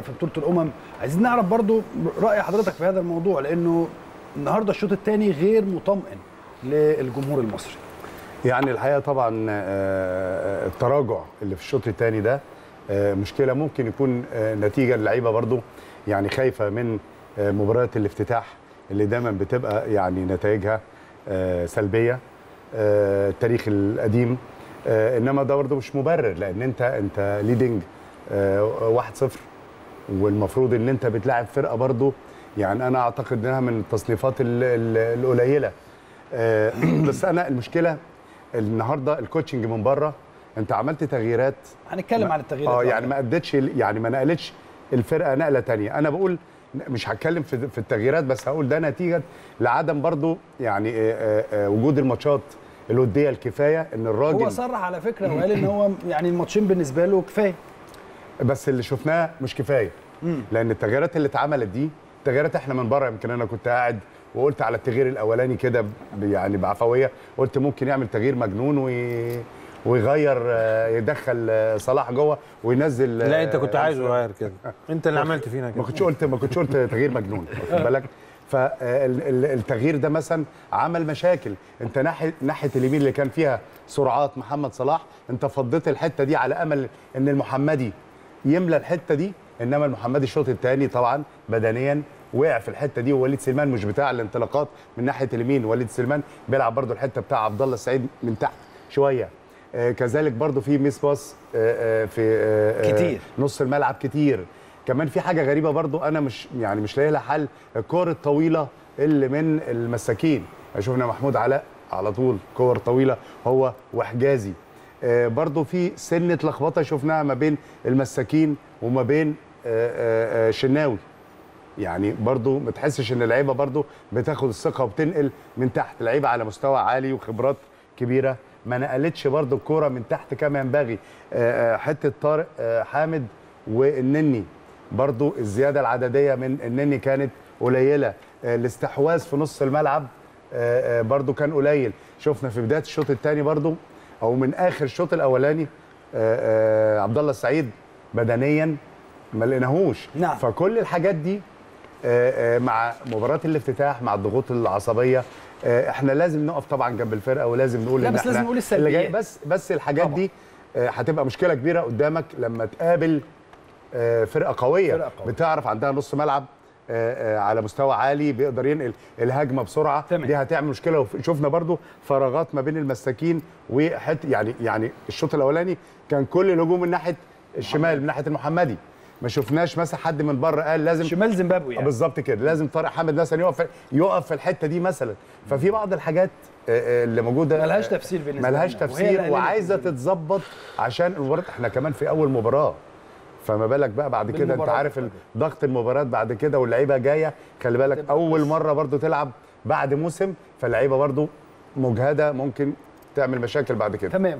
في بطولة الأمم. عايزين نعرف برضو رأي حضرتك في هذا الموضوع لأنه النهارده الشوط الثاني غير مطمئن للجمهور المصري. يعني الحقيقة طبعا آه، التراجع اللي في الشوط الثاني ده آه، مشكلة ممكن يكون آه، نتيجة اللعيبه برضو. يعني خايفة من آه، مباريات الافتتاح اللي دايما بتبقى يعني نتائجها آه، سلبية آه، التاريخ القديم. آه، إنما ده برضو مش مبرر لأن أنت أنت ليدنج 1-0 والمفروض ان انت بتلاعب فرقة برضو يعني أنا أعتقد إنها من التصنيفات ال- ال- القليلة. آه، بس أنا المشكلة النهارده الكوتشنج من بره أنت عملت تغييرات. هنتكلم عن التغييرات آه. يعني ما ادتش يعني ما نقلتش الفرقة نقلة تانية. أنا بقول مش هتكلم في في التغييرات بس هقول ده نتيجة لعدم برضو يعني آه، آه، وجود الماتشات الودية الكفاية إن الراجل هو صرح على فكرة وقال إن هو يعني الماتشين بالنسبة له كفاية. بس اللي شفناه مش كفاية. لأن التغييرات اللي اتعملت دي تغييرات إحنا من بره يمكن أنا كنت قاعد وقلت على التغيير الأولاني كده يعني بعفوية قلت ممكن يعمل تغيير مجنون وي... ويغير آه، يدخل آه، صلاح جوه وينزل لا أنت كنت عايزه آه، يغير كده. أنت اللي عملت فينا ما كده كنتش قلت ما كنتش قلت تغيير مجنون واخد بالك؟ فالتغيير ده مثلا عمل مشاكل. أنت ناحية ناحية اليمين اللي كان فيها سرعات محمد صلاح أنت فضيت الحتة دي على أمل إن المحمدي يملى الحتة دي إنما المحمدي الشوط الثاني طبعا بدنيا وقع في الحتة دي ووليد سليمان مش بتاع الانطلاقات من ناحية اليمين. وليد سليمان بيلعب برده الحتة بتاع عبد الله السعيد من تحت شوية. آه كذلك برده في miss pass آه آه في آه آه كتير. نص الملعب كتير. كمان في حاجة غريبة برضو أنا مش يعني مش لاقي لها حل الكور الطويلة اللي من المساكين. شفنا محمود علاء على طول كور طويلة هو وحجازي. برضو في سنة لخبطة شفناها ما بين المساكين وما بين آه، آه، آه، شناوي. يعني برضو ما تحسش إن اللعيبة برضو بتاخد الثقة وبتنقل من تحت. لعيبة على مستوى عالي وخبرات كبيرة. ما نقلتش برضو الكورة من تحت كما ينبغي. آه، آه، حتة طارق آه، حامد والنني. برضو الزيادة العددية من النني كانت قليلة. آه، الاستحواذ في نص الملعب آه، آه، برضو كان قليل. شفنا في بداية الشوط الثاني برضو أو من آخر الشوط الأولاني آه، آه، عبد الله السعيد بدنيا ما لقيناهوش نعم. فكل الحاجات دي آه، مع مباراة الافتتاح مع الضغوط العصبية إحنا لازم نقف طبعا جنب الفرقة ولازم نقول لا، بس لازم نقول السلبيات. بس بس الحاجات طبعاً. دي هتبقى مشكلة كبيرة قدامك لما تقابل فرقة قوية فرقة قوية. بتعرف عندها نص ملعب على مستوى عالي بيقدر ينقل الهجمة بسرعة. تمام. دي هتعمل مشكلة. وشفنا برضو فراغات ما بين المساكين وحت يعني يعني الشوط الأولاني كان كل الهجوم من ناحية الشمال من ناحية المحمدي. ما شفناش مثلا حد من بره قال لازم شمال زيمبابوي آه يعني. بالظبط كده. لازم طارق حامد مثلا يقف يقف في الحتة دي مثلا. ففي بعض الحاجات آه، آه، اللي موجودة ملهاش آه، تفسير بالنسبة ملهاش تفسير وعايزة تتظبط عشان المباراه إحنا كمان في أول مباراة فما بالك بقى بعد كده انت عارف. ضغط المباريات بعد كده واللعيبة جاية خلي بالك أول. مرة برضو تلعب بعد موسم فاللعيبة برضو مجهدة ممكن تعمل مشاكل بعد كده تمام